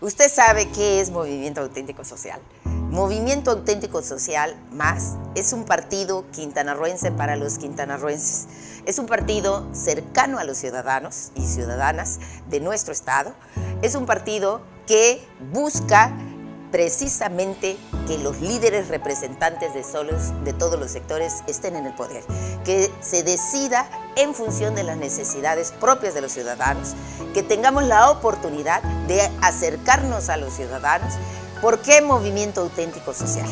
Usted sabe qué es Movimiento Auténtico Social. Movimiento Auténtico Social más es un partido quintanarroense para los quintanarroenses. Es un partido cercano a los ciudadanos y ciudadanas de nuestro estado. Es un partido que busca precisamente que los líderes representantes de, todos los sectores estén en el poder, que se decida en función de las necesidades propias de los ciudadanos, que tengamos la oportunidad de acercarnos a los ciudadanos. ¿Por qué movimiento auténtico social?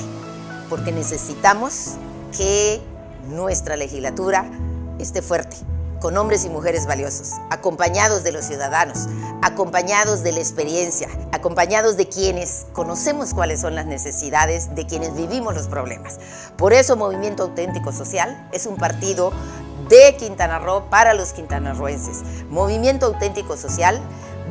Porque necesitamos que nuestra legislatura esté fuerte, con hombres y mujeres valiosos, acompañados de los ciudadanos, acompañados de la experiencia, acompañados de quienes conocemos cuáles son las necesidades de quienes vivimos los problemas. Por eso Movimiento Auténtico Social es un partido de Quintana Roo para los quintanarroenses. Movimiento Auténtico Social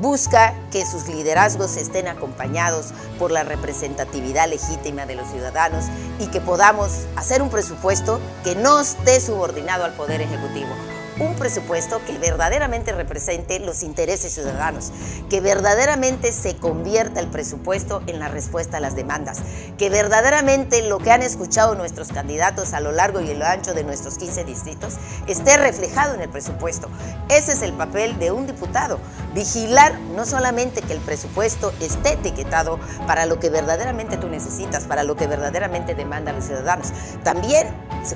busca que sus liderazgos estén acompañados por la representatividad legítima de los ciudadanos y que podamos hacer un presupuesto que no esté subordinado al Poder Ejecutivo un presupuesto que verdaderamente represente los intereses ciudadanos, que verdaderamente se convierta el presupuesto en la respuesta a las demandas, que verdaderamente lo que han escuchado nuestros candidatos a lo largo y a lo ancho de nuestros 15 distritos esté reflejado en el presupuesto. Ese es el papel de un diputado, vigilar no solamente que el presupuesto esté etiquetado para lo que verdaderamente tú necesitas, para lo que verdaderamente demandan los ciudadanos, también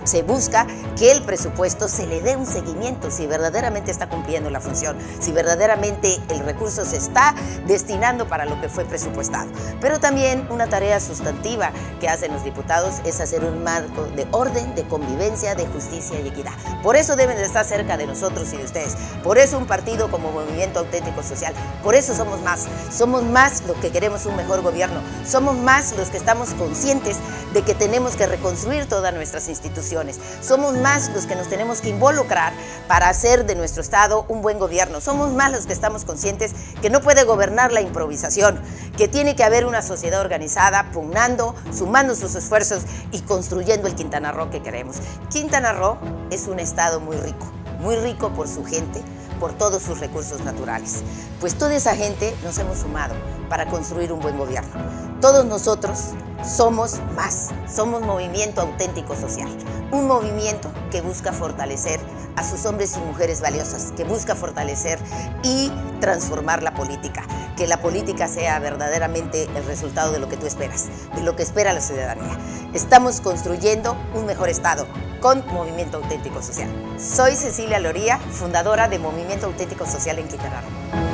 se busca que el presupuesto se le dé un seguimiento si verdaderamente está cumpliendo la función, si verdaderamente el recurso se está destinando para lo que fue presupuestado. Pero también una tarea sustantiva que hacen los diputados es hacer un marco de orden, de convivencia, de justicia y equidad. Por eso deben de estar cerca de nosotros y de ustedes. Por eso un partido como Movimiento Auténtico Social. Por eso somos más. Somos más los que queremos un mejor gobierno. Somos más los que estamos conscientes de que tenemos que reconstruir todas nuestras instituciones. Somos más los que nos tenemos que involucrar para hacer de nuestro Estado un buen gobierno. Somos más los que estamos conscientes que no puede gobernar la improvisación, que tiene que haber una sociedad organizada, pugnando, sumando sus esfuerzos y construyendo el Quintana Roo que queremos. Quintana Roo es un Estado muy rico, muy rico por su gente, por todos sus recursos naturales. Pues toda esa gente nos hemos sumado para construir un buen gobierno. Todos nosotros somos más, somos movimiento auténtico social, un movimiento que busca fortalecer a sus hombres y mujeres valiosas, que busca fortalecer y transformar la política, que la política sea verdaderamente el resultado de lo que tú esperas, de lo que espera la ciudadanía. Estamos construyendo un mejor Estado con Movimiento Auténtico Social. Soy Cecilia Loría, fundadora de Movimiento Auténtico Social en Quintana.